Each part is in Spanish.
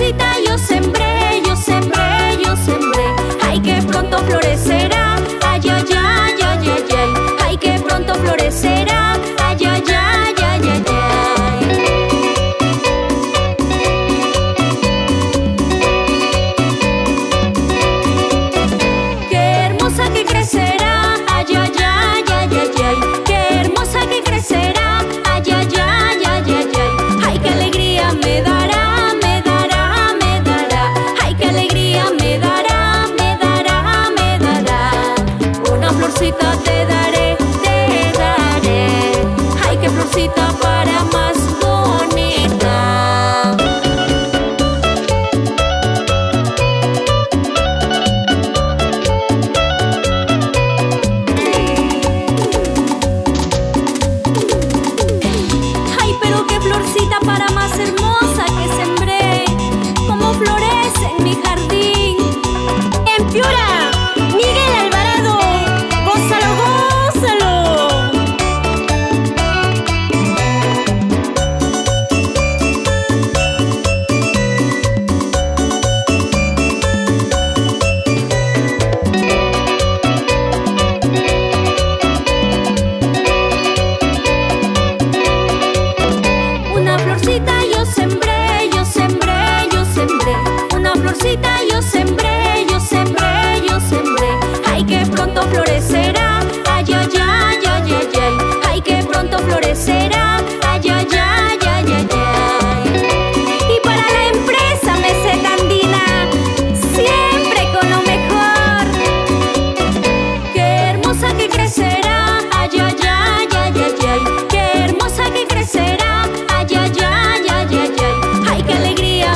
cosita yo sé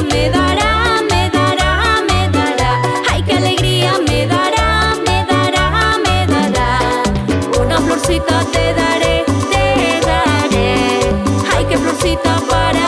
Me dará, me dará, me dará, ay que alegría, me dará, me dará, me dará, una florcita te daré, te daré, ay que florcita para.